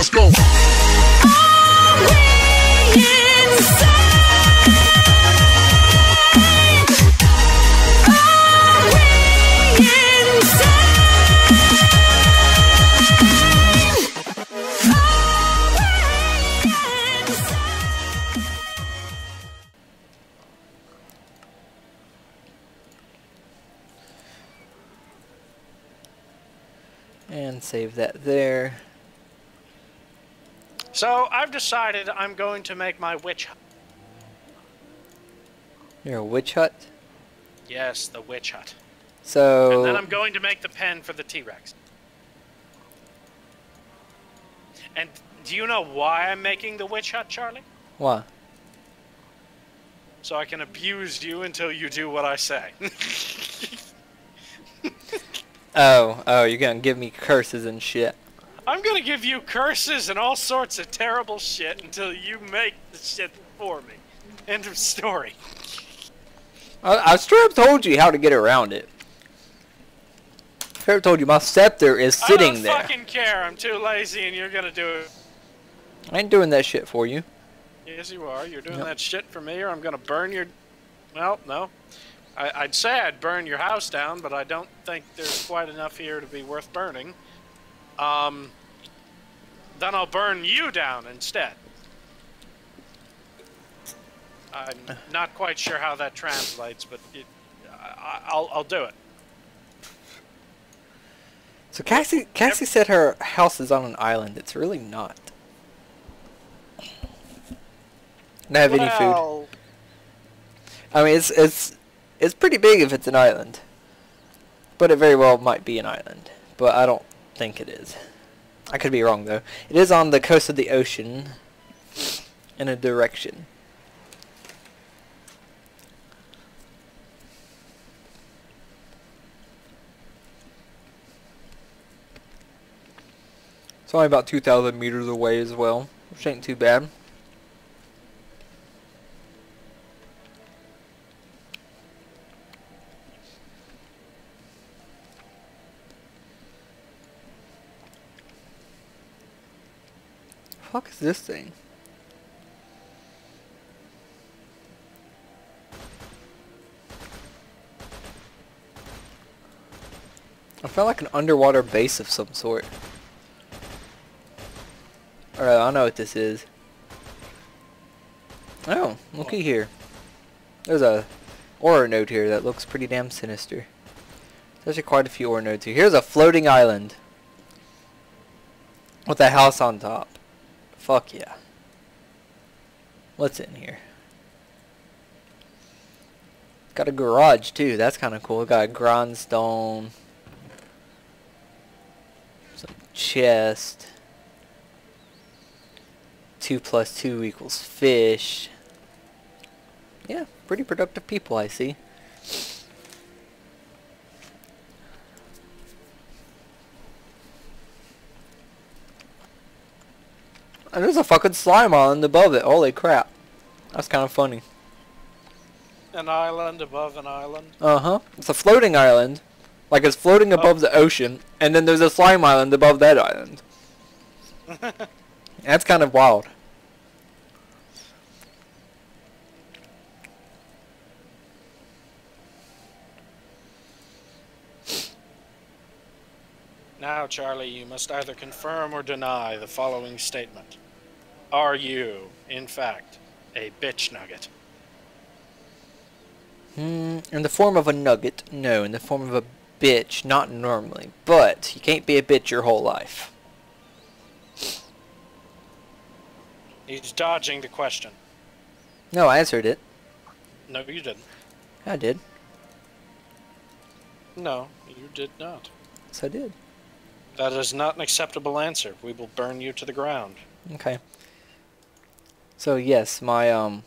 Let's go. And save that there. So I've decided I'm going to make my witch hut. You're witch hut. Yes, the witch hut. So And then I'm going to make the pen for the T-Rex. And do you know why I'm making the witch hut, Charlie? Why? So I can abuse you until you do what I say. Oh, oh, you're gonna give me curses and shit. I'm gonna give you curses and all sorts of terrible shit until you make the shit for me. End of story. I, I straight up told you how to get around it. Straight up told you my scepter is sitting I don't there. fucking care. I'm too lazy and you're gonna do it. I ain't doing that shit for you. Yes, you are. You're doing that shit for me, or I'm gonna burn your. Well, no. I, I'd say I'd burn your house down, but I don't think there's quite enough here to be worth burning. Um. Then I'll burn you down instead. I'm not quite sure how that translates, but it, I, I'll I'll do it. So Cassie, Cassie said her house is on an island. It's really not. Don't have any food. I mean, it's it's it's pretty big if it's an island, but it very well might be an island. But I don't think it is. I could be wrong though. It is on the coast of the ocean, in a direction. It's only about 2,000 meters away as well, which ain't too bad. Fuck is this thing? I felt like an underwater base of some sort. Alright, I know what this is. Oh, looky here. There's a aura node here that looks pretty damn sinister. There's actually quite a few aura nodes here. Here's a floating island. With a house on top. Fuck yeah. What's in here? Got a garage too. That's kind of cool. Got a grindstone. Some chest. Two plus two equals fish. Yeah, pretty productive people I see. And there's a fucking slime island above it. Holy crap. That's kind of funny. an island above an island. Uh-huh. It's a floating island. Like it's floating above the ocean. And then there's a slime island above that island. That's kind of wild. Now, Charlie, you must either confirm or deny the following statement. Are you, in fact, a bitch nugget? Hmm, in the form of a nugget, no. In the form of a bitch, not normally. But you can't be a bitch your whole life. He's dodging the question. No, I answered it. No, you didn't. I did. No, you did not. Yes, I did. That is not an acceptable answer. We will burn you to the ground. Okay. So yes, my um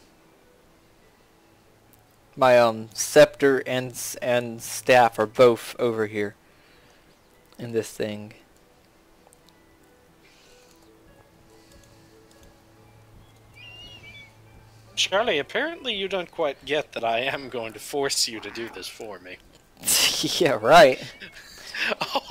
my um scepter and and staff are both over here in this thing. Charlie, apparently you don't quite get that I am going to force you to do this for me. yeah, right. Oh,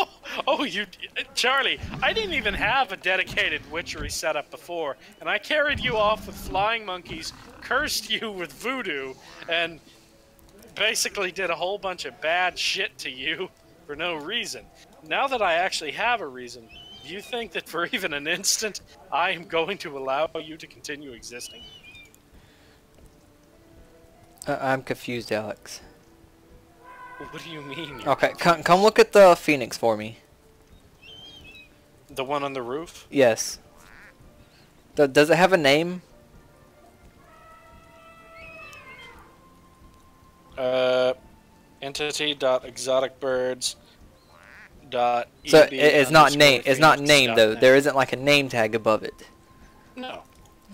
oh you, Charlie. I didn't even have a dedicated witchery setup before, and I carried you off with flying monkeys, cursed you with voodoo, and basically did a whole bunch of bad shit to you for no reason. Now that I actually have a reason, do you think that for even an instant I am going to allow you to continue existing? Uh, I'm confused, Alex. What do you mean? Okay, come, come look at the phoenix for me. The one on the roof? Yes. Th does it have a name? Uh, entity dot exotic birds dot. So it, it's not name. It's not named though. net. There isn't like a name tag above it. No.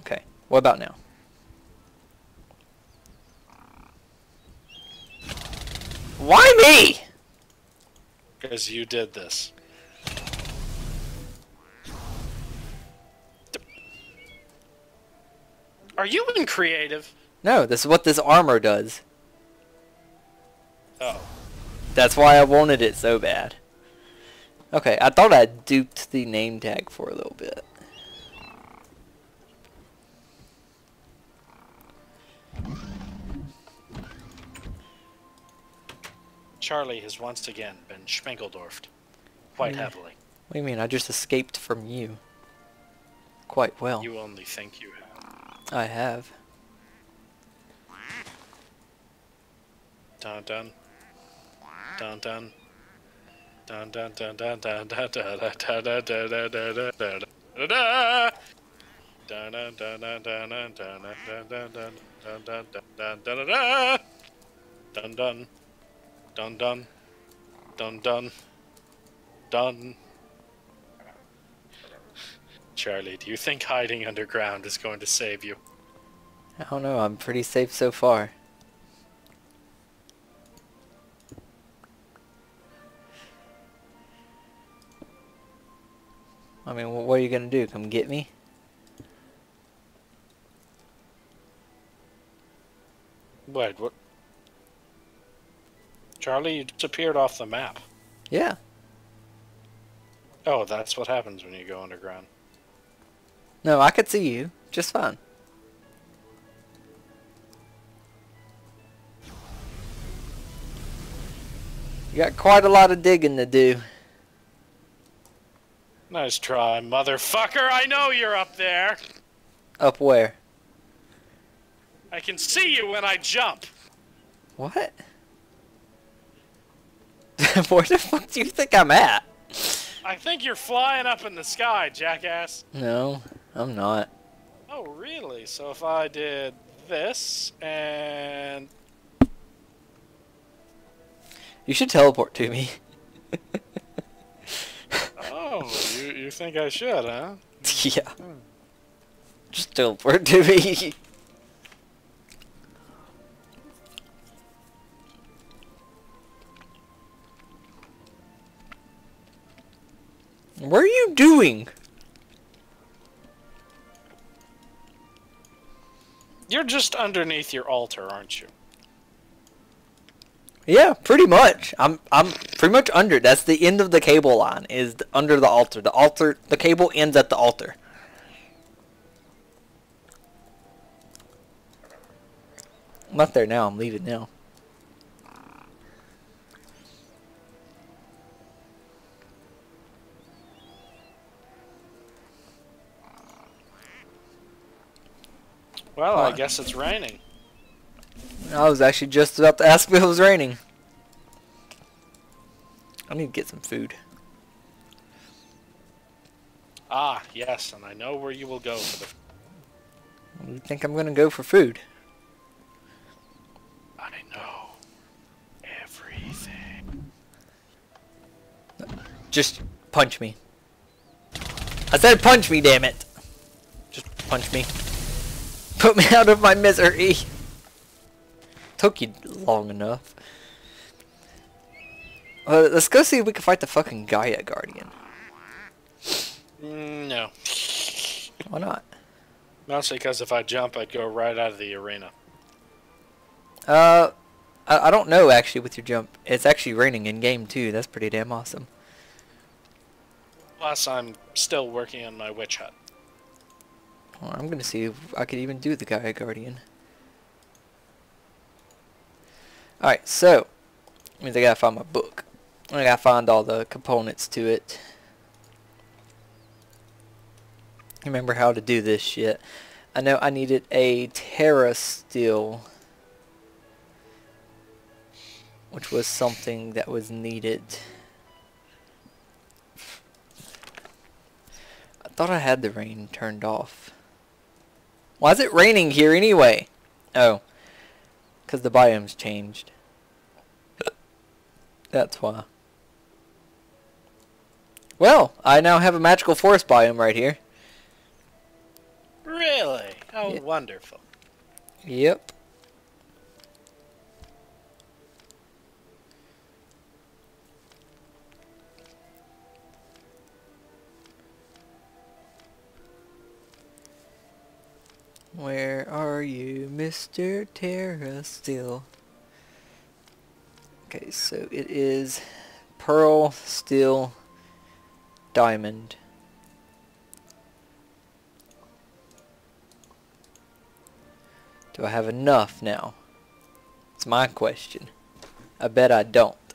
Okay. What about now? Why me? Because you did this. Are you in creative? No, this is what this armor does. Oh. That's why I wanted it so bad. Okay, I thought I duped the name tag for a little bit. Charlie has once again been Schmengeldorfed. Quite Yeah. heavily. What do you mean? I just escaped from you. Quite well. You only think you have. I have. Dun dun. Dun dun. Dun dun dun dun dun dun dun dun dun dun dun dun dun dun dun dun. Dun dun dun dun dun dun dun dun dun dun dun dun dun dun dun dun. Dun dun. Dun Charlie, do you think hiding underground is going to save you? I don't know. I'm pretty safe so far. I mean, what are you gonna do? Come get me? Wait, what? Charlie, you disappeared off the map. Yeah. Oh, that's what happens when you go underground. No, I could see you. Just fine. You got quite a lot of digging to do. Nice try, motherfucker. I know you're up there. Up where? I can see you when I jump. What? where the fuck do you think I'm at? I think you're flying up in the sky, jackass. No, I'm not. Oh, really? So if I did this and You should teleport to me. oh, you you think I should, huh? yeah. Just teleport to me. What are you doing? You're just underneath your altar, aren't you? Yeah, pretty much. I'm I'm pretty much under. That's the end of the cable line. Is under the altar. The altar. The cable ends at the altar. I'm not there now. I'm leaving now. Well, I guess it's raining. I was actually just about to ask if it was raining. I need to get some food. Ah, yes, and I know where you will go for the. You think I'm gonna go for food? I know everything. Just punch me. I said punch me, damn it. Just punch me. Put me out of my misery. Took you long enough. Uh, let's go see if we can fight the fucking Gaia Guardian. Mm, no, Why not? mostly because if I jump, I'd go right out of the arena. Uh, I, I don't know actually with your jump. It's actually raining in game too. That's pretty damn awesome. Plus, I'm still working on my witch hut. Well, I'm gonna see if I could even do the Gaia Guardian. Alright, so means I gotta find my book. I gotta find all the components to it. Remember how to do this shit. I know I needed a Terra Steel. Which was something that was needed. I thought I had the rain turned off. Why is it raining here anyway? Oh. Because the biome's changed. That's why. Well, I now have a magical forest biome right here. Really? Oh, Yeah. wonderful. Yep. Where are you, Mr. Terra Steel? Okay, so it is pearl, steel, diamond. Do I have enough now? It's my question. I bet I don't.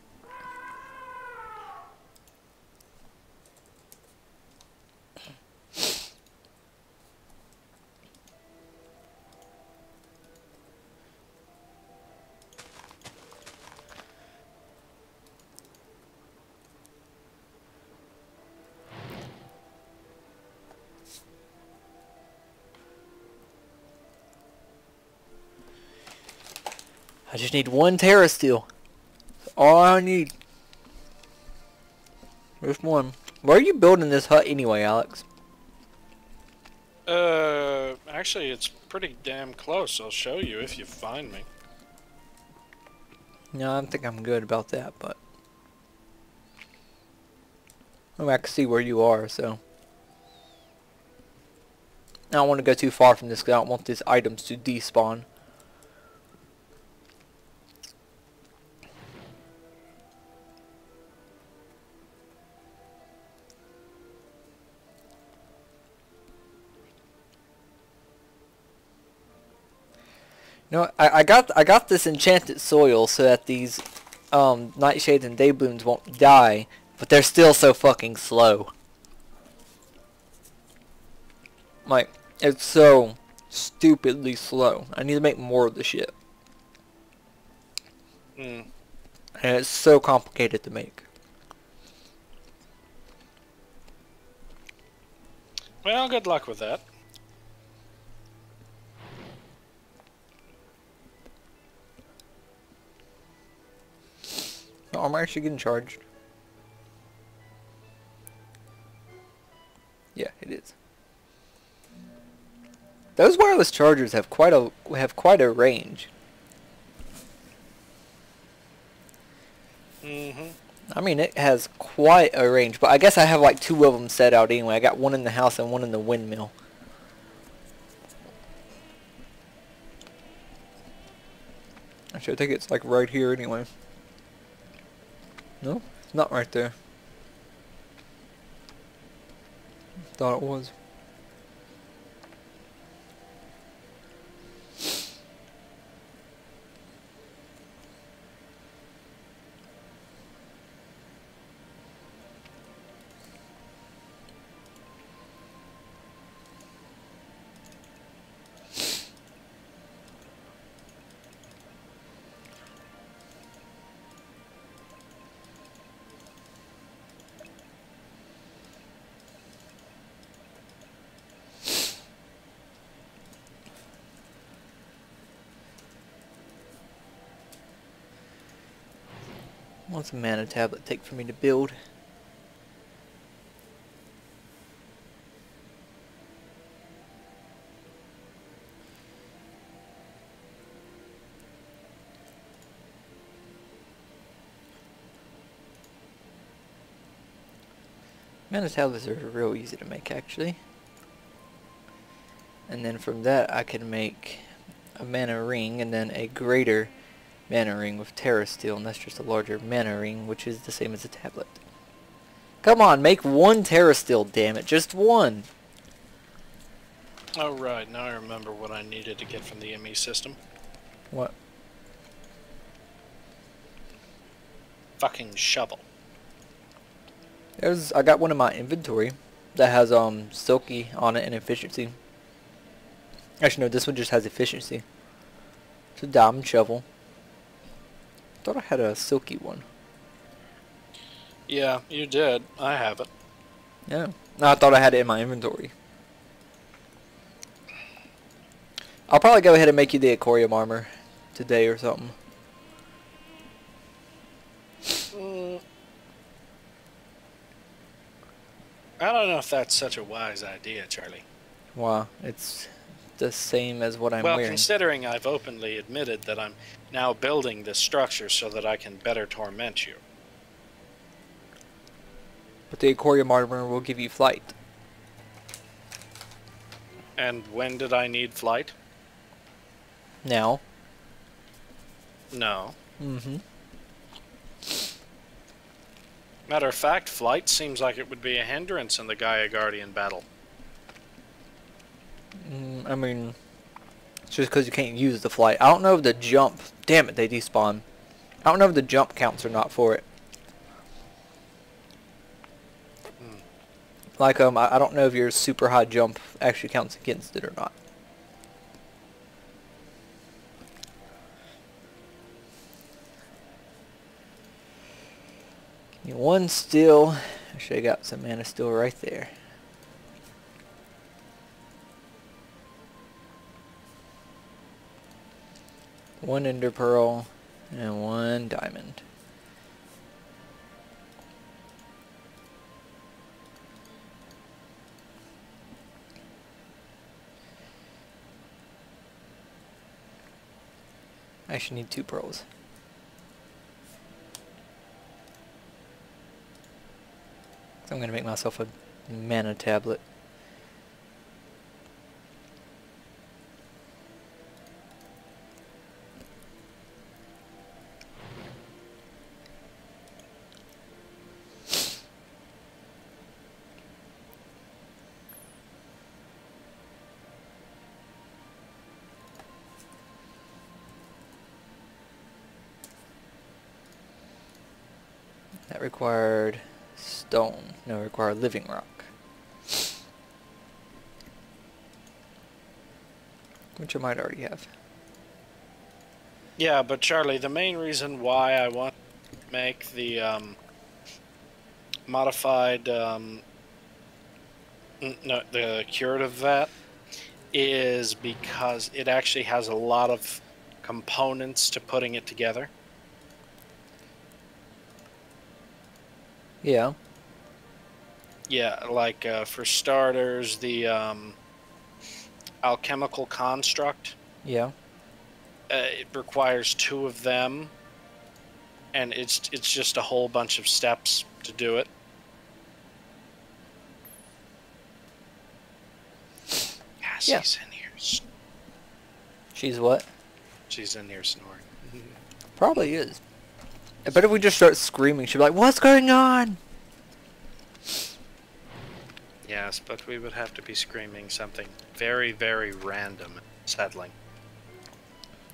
I just need one Terra Steel. That's all I need. Just one. Where are you building this hut anyway, Alex? Uh, actually, it's pretty damn close. I'll show you if you find me. No, I don't think I'm good about that, but... I mean, I can see where you are, so... I don't want to go too far from this because I don't want these items to despawn. No, I, I got I got this enchanted soil so that these um, nightshades and dayblooms won't die, but they're still so fucking slow. Like, it's so stupidly slow. I need to make more of the shit. Hmm. And it's so complicated to make. Well, good luck with that. Oh, I'm actually getting charged. Yeah, it is. Those wireless chargers have quite a have quite a range. Mm-hmm. I mean, it has quite a range, but I guess I have like two of them set out anyway. I got one in the house and one in the windmill. Actually, I think it's like right here anyway. No, not right there. Thought it was. What's a mana tablet take for me to build? Mana tablets are real easy to make actually. And then from that I can make a mana ring and then a greater mana ring with Terra Steel, and that's just a larger mana ring, which is the same as a tablet. Come on, make one Terra Steel, damn it. Just one. Oh, right. Now I remember what I needed to get from the ME system. What? Fucking shovel. There's, I got one in my inventory that has um silky on it and efficiency. Actually, no, this one just has efficiency. It's a diamond shovel. Thought I had a silky one. Yeah, you did. I have it. Yeah. No, I thought I had it in my inventory. I'll probably go ahead and make you the aquarium armor today or something. Mm. I don't know if that's such a wise idea, Charlie. Wow, it's the same as what I'm well, wearing. considering I've openly admitted that I'm now building this structure so that I can better torment you. But the aquarium armor will give you flight. And when did I need flight? Now. No. Mm-hmm. Matter of fact, flight seems like it would be a hindrance in the Gaia Guardian battle. Mm, I mean, it's just because you can't use the flight. I don't know if the jump... Damn it, they despawn. I don't know if the jump counts or not for it. Hmm. Like, um, I, I don't know if your super high jump actually counts against it or not. One steel. I should have got some mana steel right there. One ender pearl and one diamond. I actually need two pearls. I'm gonna make myself a mana tablet. That required stone. No, it required living rock. Which I might already have. Yeah, but Charlie, the main reason why I want to make the um, modified, um, no, the curative vat is because it actually has a lot of components to putting it together. Yeah. Yeah, like uh, for starters, the um, alchemical construct. Yeah. Uh, it requires two of them, and it's it's just a whole bunch of steps to do it. Yeah. She's in here. She's what? She's in here snoring. Probably is. I bet if we just start screaming, she'd be like, What's going on? yes, but we would have to be screaming something very, very random, and settling.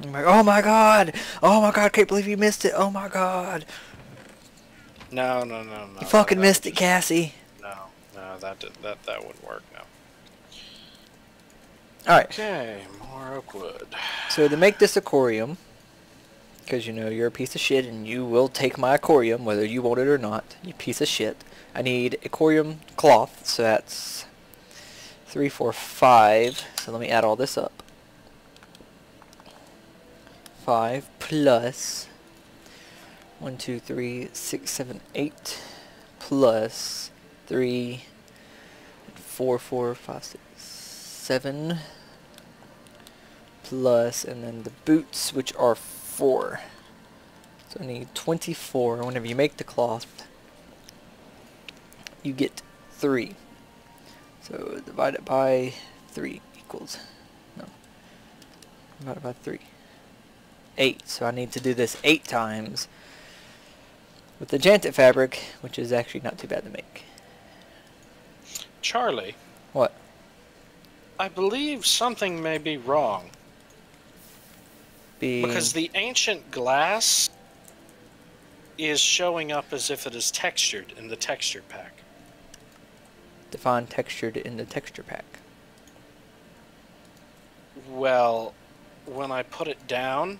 I'm like, Oh my god! Oh my god, can't believe you missed it! Oh my god! No, no, no, no. You fucking that missed it, Cassie! No, no, that did- that that wouldn't work. No. Alright, Okay, more oak wood. so to make this aquarium, because you know you're a piece of shit and you will take my aquarium whether you want it or not, you piece of shit. I need aquarium cloth, so that's three, four, five. So let me add all this up. Five plus one, two, three, six, seven, eight plus three, four, four, five, six, seven plus and then the boots which are four. So I need 24. Whenever you make the cloth, you get three. So divide it by three equals, no, divide it by three. Eight, so I need to do this eight times. With the Jantet fabric, which is actually not too bad to make. Charlie, What? I believe something may be wrong Be because the ancient glass is showing up as if it is textured in the texture pack. define textured in the texture pack. Well, when I put it down,